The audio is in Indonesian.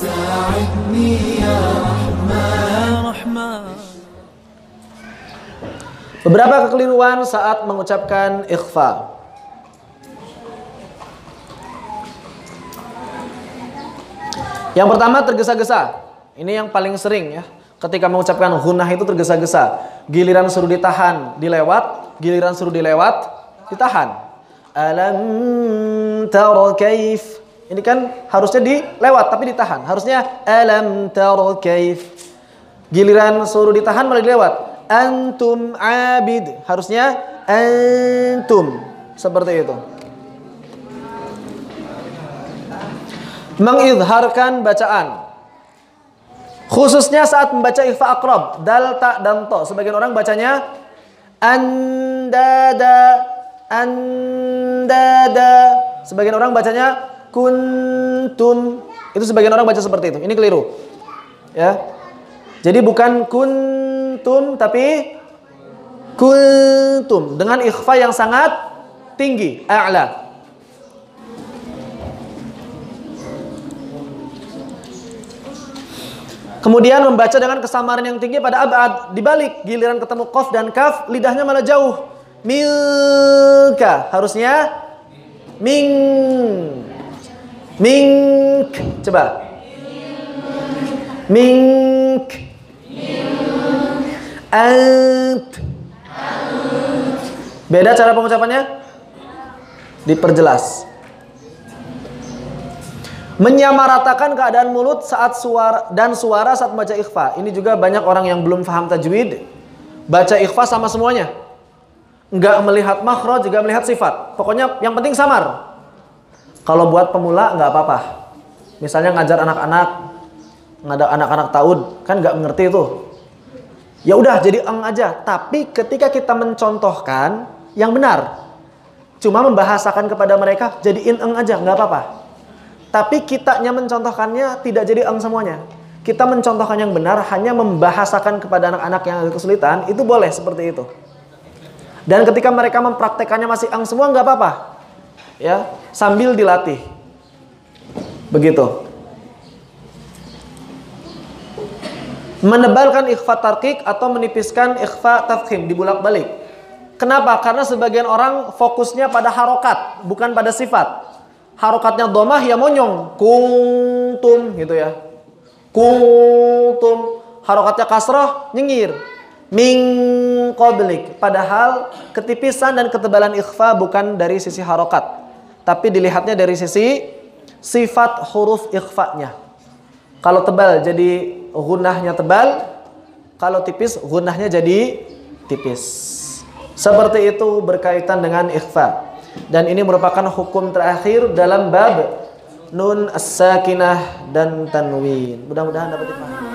ساعدني يا رحمن Beberapa kekeliruan saat mengucapkan ikhfa. Yang pertama tergesa-gesa. Ini yang paling sering ya. Ketika mengucapkan hunah itu tergesa-gesa. Giliran suruh ditahan, dilewat. Giliran suruh dilewat, ditahan. Alam tara kaif. ini kan harusnya dilewat tapi ditahan. Harusnya alam tara kaif. Giliran suruh ditahan malah dilewat. Antum abid. Harusnya antum. Seperti itu. Mengizharkan bacaan. Khususnya saat membaca ikhfa akrab. Dal, ta, dan to. Sebagian orang bacanya andada, andada. Sebagian orang bacanya kuntum. Itu sebagian orang baca seperti itu. Ini keliru. Ya. Jadi bukan kuntum tapi kuntum dengan ikhfa yang sangat tinggi, a'la. Kemudian membaca dengan kesamaran yang tinggi pada abad. Dibalik, giliran ketemu kof dan kaf, lidahnya malah jauh. Milka. Harusnya ming. Mink. Coba. Mink. Ant. Beda cara pengucapannya? Diperjelas menyamaratakan keadaan mulut saat suara dan suara saat membaca ikhfa. Ini juga banyak orang yang belum paham tajwid. Baca ikhfa sama semuanya. Enggak melihat makhraj juga melihat sifat. Pokoknya yang penting samar. Kalau buat pemula nggak apa-apa. Misalnya ngajar anak-anak, ngada anak-anak taud, kan nggak mengerti itu. Ya udah jadi eng aja. Tapi ketika kita mencontohkan yang benar, cuma membahasakan kepada mereka jadiin eng aja, nggak apa-apa. Tapi kitanya mencontohkannya tidak jadi eng semuanya. Kita mencontohkan yang benar hanya membahasakan kepada anak-anak yang agak kesulitan, itu boleh seperti itu. Dan ketika mereka mempraktekannya masih eng semua nggak apa-apa. Ya, sambil dilatih. Begitu. Menebalkan ikhfa tarkik atau menipiskan ikhfa tafkhim dibulak-balik. Kenapa? Karena sebagian orang fokusnya pada harokat, bukan pada sifat harokatnya domah ya monyong kuntum gitu ya kuntum harokatnya kasroh nyengir min qablik padahal ketipisan dan ketebalan ikhfa bukan dari sisi harokat tapi dilihatnya dari sisi sifat huruf ikhfanya kalau tebal jadi gunahnya tebal kalau tipis gunahnya jadi tipis seperti itu berkaitan dengan ikhfa dan ini merupakan hukum terakhir dalam bab nun as-sakinah dan tanwin. Mudah-mudahan dapat dipahami.